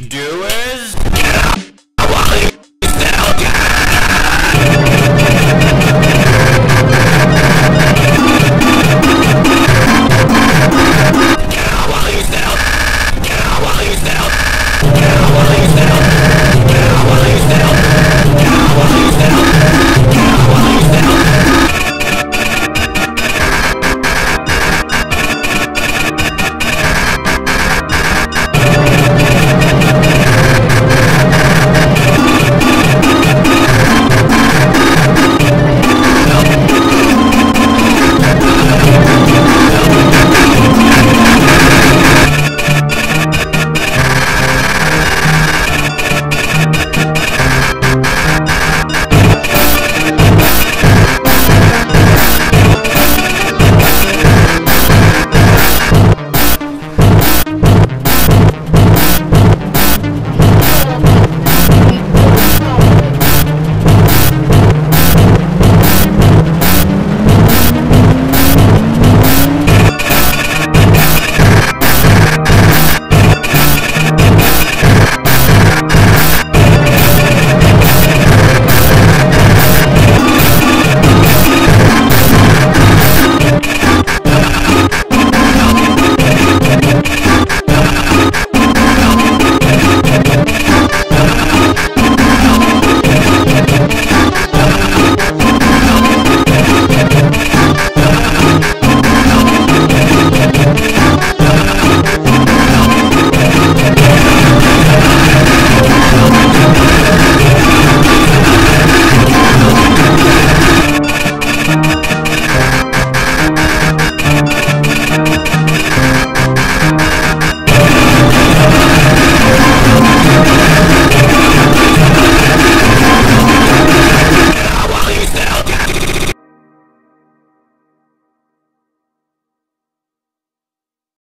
do